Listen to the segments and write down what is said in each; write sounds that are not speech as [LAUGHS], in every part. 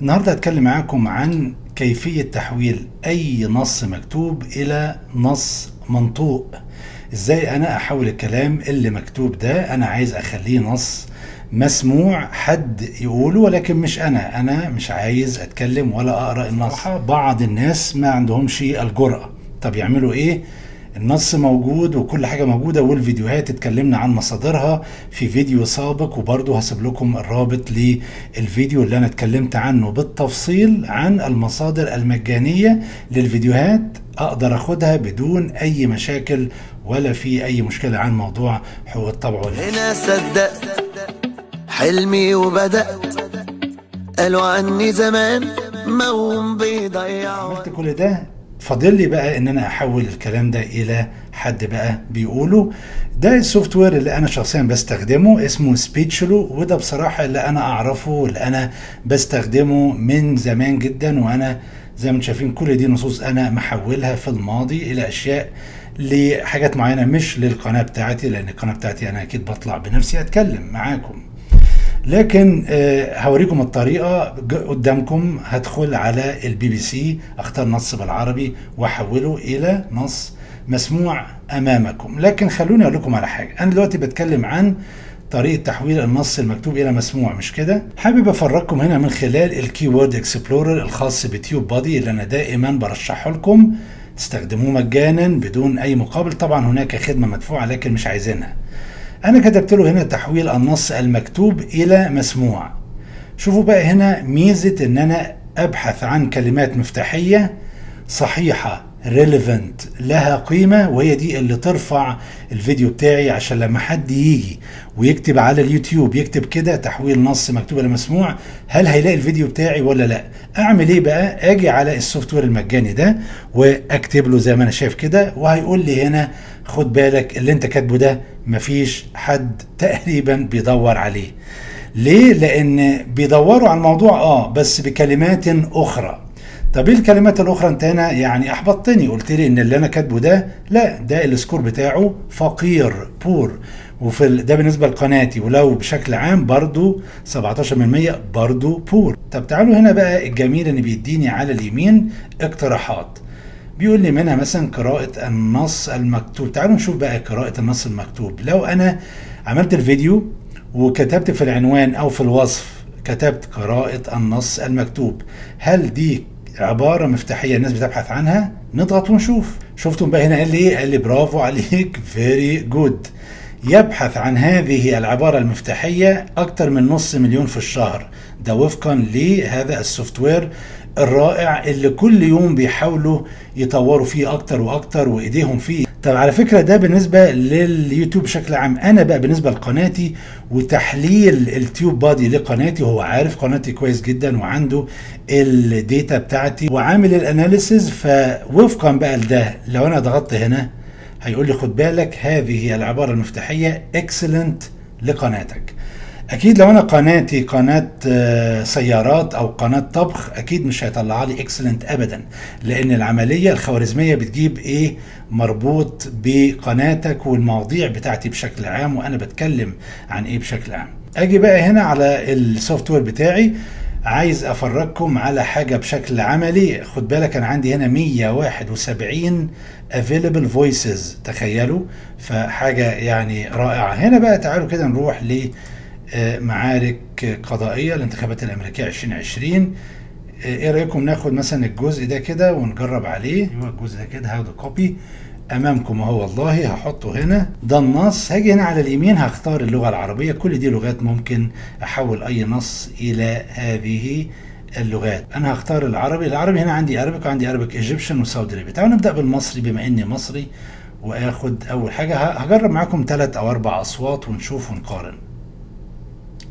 النهاردة هتكلم معاكم عن كيفية تحويل أي نص مكتوب إلى نص منطوق. إزاي أنا أحول الكلام اللي مكتوب ده؟ أنا عايز أخليه نص مسموع حد يقوله ولكن مش أنا. أنا مش عايز أتكلم ولا أقرأ النص. بعض الناس ما عندهمش الجرأة. طب يعملوا إيه؟ النص موجود وكل حاجة موجودة والفيديوهات اتكلمنا عن مصادرها في فيديو سابق وبرضه هسيب لكم الرابط للفيديو اللي أنا اتكلمت عنه بالتفصيل عن المصادر المجانية للفيديوهات أقدر أخدها بدون أي مشاكل ولا في أي مشكلة عن موضوع حقوق الطبع ولا هنا صدقت حلمي وبدأت قالوا عني زمان موم بيضيعوا. عملت كل ده فاضل لي بقى إن أنا أحول الكلام ده إلى حد بقى بيقوله. ده ال software اللي أنا شخصيا بستخدمه اسمه Speechelo وده بصراحة اللي أنا أعرفه واللي أنا بستخدمه من زمان جدا وأنا زي ما أنتم شايفين كل دي نصوص أنا محولها في الماضي إلى أشياء لحاجات معينة مش للقناة بتاعتي لأن القناة بتاعتي أنا أكيد بطلع بنفسي أتكلم معاكم. لكن آه، هوريكم الطريقة. قدامكم هدخل على البي بي سي أختار نص بالعربي واحوله إلى نص مسموع أمامكم. لكن خلوني أقول لكم على حاجة. أنا دلوقتي بتكلم عن طريقة تحويل النص المكتوب إلى مسموع مش كده؟ حابب أفرجكم هنا من خلال ال keyword explorer الخاص ب TubeBuddy اللي أنا دائما برشحه لكم. تستخدموه مجانا بدون أي مقابل. طبعا هناك خدمة مدفوعة لكن مش عايزينها. أنا كتبت له هنا تحويل النص المكتوب إلى مسموع. شوفوا بقى هنا ميزة إن أنا أبحث عن كلمات مفتاحية صحيحة relevant لها قيمة وهي دي اللي ترفع الفيديو بتاعي عشان لما حد يجي ويكتب على اليوتيوب يكتب كده تحويل نص مكتوب إلى مسموع هل هيلاقي الفيديو بتاعي ولا لأ؟ أعمل إيه بقى؟ أجي على ال software المجاني ده وأكتب له زي ما أنا شايف كده وهيقول لي هنا خد بالك اللي أنت كاتبه ده مفيش حد تقريبا بيدور عليه. ليه؟ لأن بيدوروا على الموضوع آه بس بكلمات أخرى. طب إيه الكلمات الأخرى؟ أنت هنا يعني أحبطتني. قلت لي إن اللي أنا كاتبه ده لا ده ال score بتاعه فقير poor. وفي ده بالنسبة لقناتي. ولو بشكل عام برضو 17% برضو poor. طب تعالوا هنا بقى الجميل ان بيديني على اليمين اقتراحات. بيقول لي منها مثلا قراءة النص المكتوب. تعالوا نشوف بقى قراءة النص المكتوب. لو أنا عملت الفيديو وكتبت في العنوان أو في الوصف كتبت قراءة النص المكتوب هل دي عبارة مفتاحية الناس بتبحث عنها؟ نضغط ونشوف. شفتم بقى هنا قال لي إيه؟ قال لي برافو عليك very good يبحث عن هذه العبارة المفتاحية أكثر من نص مليون في الشهر. ده وفقا لهذا ال software الرائع اللي كل يوم بيحاولوا يطوروا فيه أكتر وأكتر وإيديهم فيه. طب على فكرة ده بالنسبة لليوتيوب بشكل عام. أنا بقى بالنسبة لقناتي وتحليل ال TubeBuddy لقناتي هو عارف قناتي كويس جدا وعنده ال data بتاعتي وعامل ال analysis فوفقا بقى لده. لو أنا ضغطت هنا هيقول لي خد بالك هذه هي العبارة المفتاحية. excellent لقناتك. أكيد لو أنا قناتي قناة آه، سيارات أو قناة طبخ أكيد مش هيطلع لي excellent ابدا لأن العملية الخوارزمية بتجيب إيه؟ مربوط بقناتك والمواضيع بتاعتي بشكل عام وأنا بتكلم عن إيه بشكل عام. أجي بقى هنا على ال software بتاعي عايز أفرجكم على حاجة بشكل عملي. خد بالك أنا عندي هنا 171 available voices تخيلوا؟ فحاجة يعني رائعة. هنا بقى تعالوا كده نروح ل معارك قضائية الانتخابات الأمريكية 2020 آه، إيه رأيكم ناخد مثلا الجزء ده كده ونجرب عليه؟ أيوه الجزء ده كده هاخده copy أمامكم أهو والله هحطه هنا. ده النص. هاجي هنا على اليمين هختار اللغة العربية. كل دي لغات ممكن أحول أي نص إلى هذه اللغات. أنا هختار العربي. العربي هنا عندي Arabic وعندي Arabic Egyptian و Saudi Arabia تعالوا نبدأ بالمصري بما إني مصري وآخد أول حاجة. هجرب معاكم ثلاث أو أربع أصوات ونشوف ونقارن.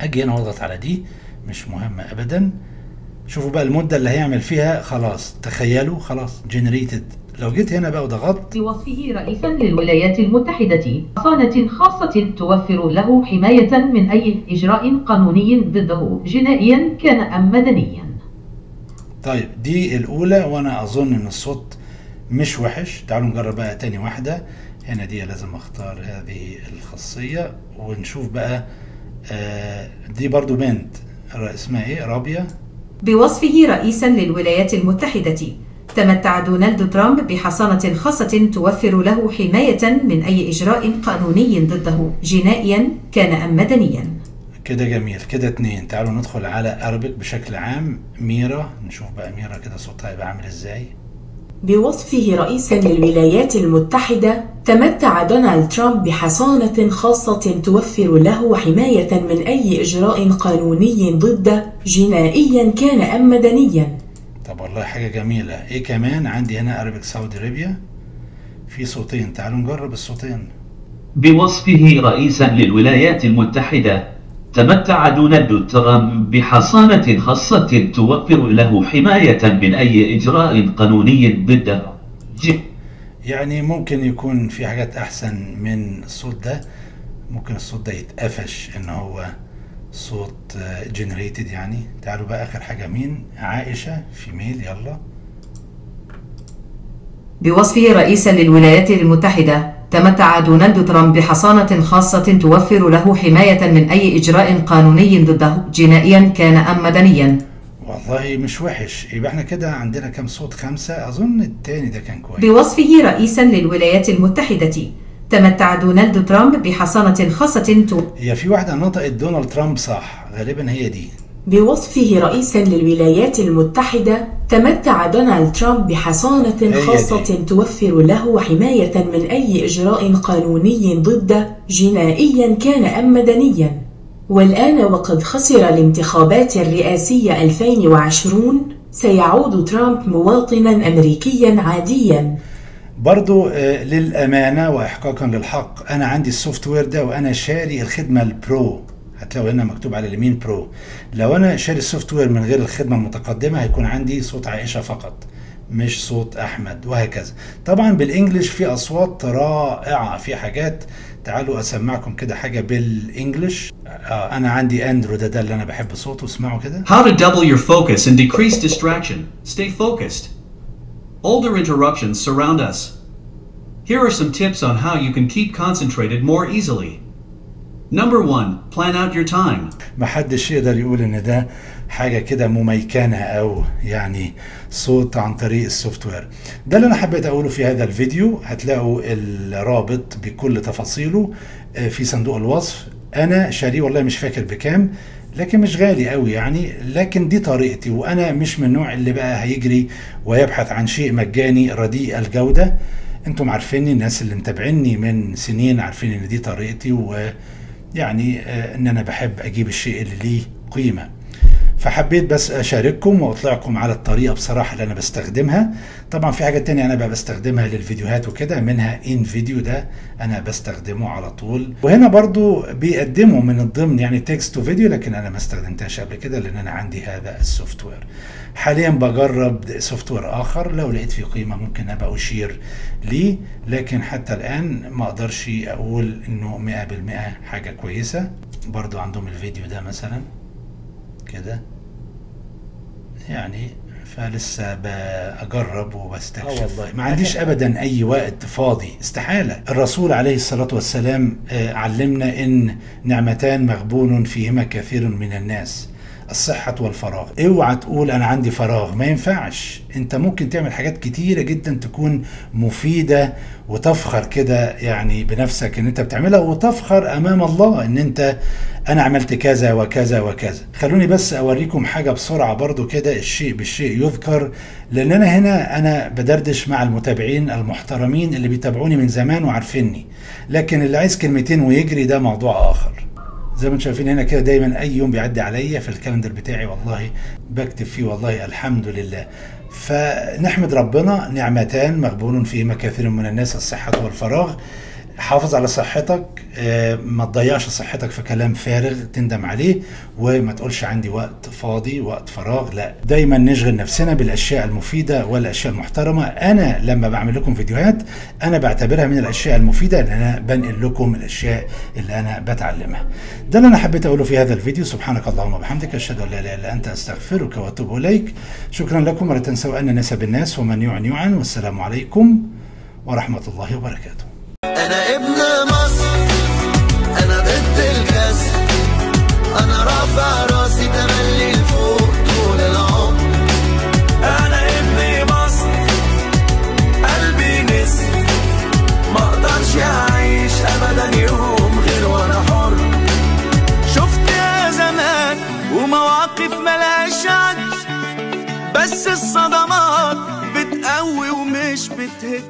أجي هنا وأضغط على دي مش مهمة ابدا. شوفوا بقى المدة اللي هيعمل فيها خلاص تخيلوا خلاص generated لو جيت هنا بقى وضغطت. بوصفه رئيسا للولايات المتحدة. حصانة خاصة توفر له حماية من أي إجراء قانوني ضده. جنائيا كان أم مدنيا. طيب دي الأولى وأنا أظن إن الصوت مش وحش. تعالوا نجرب بقى تاني واحدة. هنا دي لازم أختار هذه الخاصية ونشوف بقى دي برضو بنت اسمها إيه؟ رابية؟ بوصفه رئيسا للولايات المتحدة. تمتع دونالد ترامب بحصانة خاصة توفر له حماية من أي إجراء قانوني ضده. جنائيا كان أم مدنيا. كده جميل. كده اتنين. تعالوا ندخل على أربك بشكل عام. ميرا. نشوف بقى ميرا كده صوتها يبقى عامل إزاي. بوصفه رئيسا للولايات المتحدة تمتع دونالد ترامب بحصانة خاصة توفر له حماية من أي إجراء قانوني ضده جنائيا كان أم مدنيا. طب والله حاجة جميلة. إيه كمان؟ عندي هنا أربك سعودي أرابيا في صوتين. تعالوا نجرب الصوتين. بوصفه رئيسا للولايات المتحدة تمتع دونالد ترامب بحصانة خاصة توفر له حماية من أي إجراء قانوني ضده يعني ممكن يكون في حاجات أحسن من الصوت ده. ممكن الصوت ده يتقفش إن هو صوت generated يعني. تعالوا بقى آخر حاجة. مين؟ عائشة female يلا. بوصفه رئيسا للولايات المتحدة. تمتع دونالد ترامب بحصانة خاصة توفر له حماية من أي إجراء قانوني ضده. جنائيا كان أم مدنيا. والله مش وحش. يبقى إحنا كده عندنا كام صوت؟ خمسة؟ أظن التاني ده كان كويس. بوصفه رئيسا للولايات المتحدة. تمتع دونالد ترامب بحصانة خاصة تو... هي في واحدة نطقت دونالد ترامب صح. غالبا هي دي. بوصفه رئيسا للولايات المتحدة تمتع دونالد ترامب بحصانة خاصة. توفر له حماية من أي إجراء قانوني ضده جنائيا كان أم مدنيا. والآن وقد خسر الانتخابات الرئاسية 2020 سيعود ترامب مواطنا أمريكيا عاديا. برضو آه، للأمانة وإحقاقا للحق أنا عندي ال software ده وأنا شاري الخدمة ال pro. هتلاقوا هنا مكتوب على اليمين pro لو أنا شاري ال software من غير الخدمة المتقدمة هيكون عندي صوت عائشة فقط مش صوت أحمد وهكذا طبعا بال English في أصوات رائعة في حاجات تعالوا أسمعكم كده حاجة بال English آه أنا عندي أندرو ده ده اللي أنا بحب صوته اسمعوا كده How to double your focus and decrease distraction. Stay focused. Older interruptions surround us. Here are some tips on how you can keep concentrated more easily. Number 1. Plan out your time. محدش يقدر يقول إن ده حاجة كده مميكنة أو يعني صوت عن طريق السوفت وير ده اللي أنا حبيت أقوله في هذا الفيديو هتلاقوا الرابط بكل تفاصيله آه، في صندوق الوصف أنا شاريه والله مش فاكر بكام لكن مش غالي قوي يعني لكن دي طريقتي وأنا مش من النوع اللي بقى هيجري ويبحث عن شيء مجاني رديء الجودة أنتم عارفيني الناس اللي متابعيني من سنين عارفين إن دي طريقتي و يعني آه، ان أنا بحب أجيب الشيء اللي ليه قيمة. فحبيت بس أشارككم وأطلعكم على الطريقة بصراحة اللي أنا بستخدمها. طبعا في حاجات تانية أنا بقى بستخدمها للفيديوهات وكده منها InVideo ده أنا بستخدمه على طول. وهنا برضو بيقدموا من الضمن يعني text to video لكن أنا ما استخدمتهاش قبل كده لأن أنا عندي هذا ال software حاليا بجرب software آخر لو لقيت فيه قيمة ممكن أبقى أشير ليه لكن حتى الآن ما أقدرش أقول إنه 100% حاجة كويسة. برضو عندهم الفيديو ده مثلا كده. يعني فلسه بجرب وبستكشف. آه والله. ما عنديش [LAUGHS] ابدا أي وقت فاضي. استحالة. الرسول عليه الصلاة والسلام آه، علمنا إن نعمتان مغبون فيهما كثير من الناس. الصحة والفراغ. اوعى تقول أنا عندي فراغ. ما ينفعش. أنت ممكن تعمل حاجات كتيرة جدا تكون مفيدة وتفخر كده يعني بنفسك إن أنت بتعملها وتفخر أمام الله إن أنت أنا عملت كذا وكذا وكذا. خلوني بس أوريكم حاجة بسرعة برضو كده الشيء بالشيء يذكر لأن أنا هنا أنا بدردش مع المتابعين المحترمين اللي بيتابعوني من زمان وعارفيني. لكن اللي عايز كلمتين ويجري ده موضوع آخر. زي ما أنتم شايفين هنا كده دايما أي يوم بيعدي عليا في الكالندر بتاعي والله بكتب فيه والله الحمد لله. فنحمد ربنا نعمتان مغبون فيهما كثير من الناس الصحة والفراغ. حافظ على صحتك آه، ما تضيعش صحتك في كلام فارغ تندم عليه وما تقولش عندي وقت فاضي وقت فراغ لا. دايما نشغل نفسنا بالأشياء المفيدة والأشياء المحترمة. أنا لما بعمل لكم فيديوهات أنا بعتبرها من الأشياء المفيدة ان أنا بنقل لكم الأشياء اللي أنا بتعلمها. ده اللي أنا حبيت أقوله في هذا الفيديو. سبحانك اللهم وبحمدك أشهد أن لا إله إلا أنت أستغفرك وأتوب إليك. شكرا لكم ولا تنسوا أن نسب الناس ومن يعن يعن والسلام عليكم ورحمة الله وبركاته. أنا ابن مصر. أنا ضد الكسر. أنا رافع راسي تملي لفوق طول العمر. أنا ابن مصر. قلبي نسر ما أقدرش أعيش أبدا يوم غير وأنا حر. شفت يا زمان ومواقف ملهاش عد بس الصدمات بتقوي ومش بتهد.